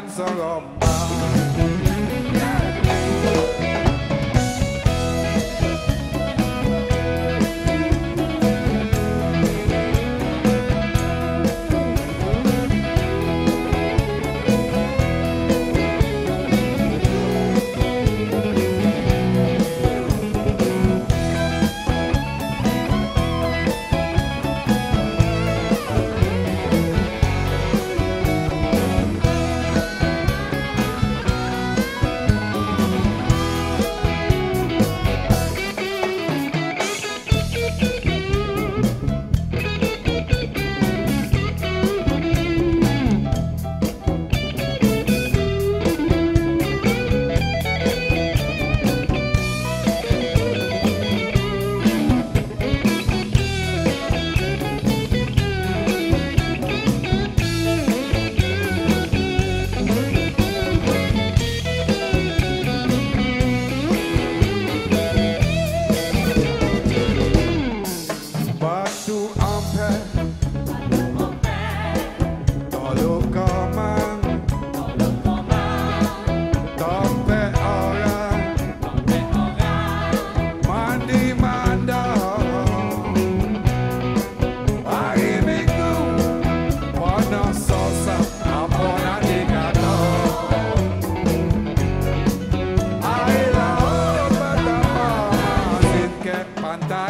dance a rumba.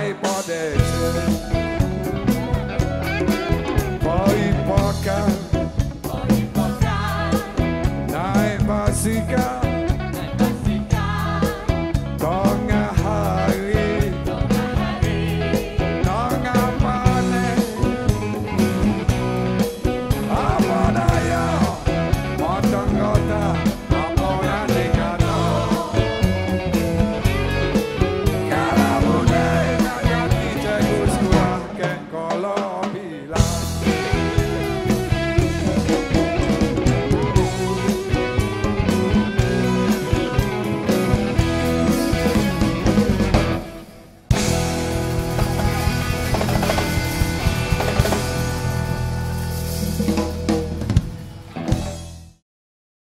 vai poder.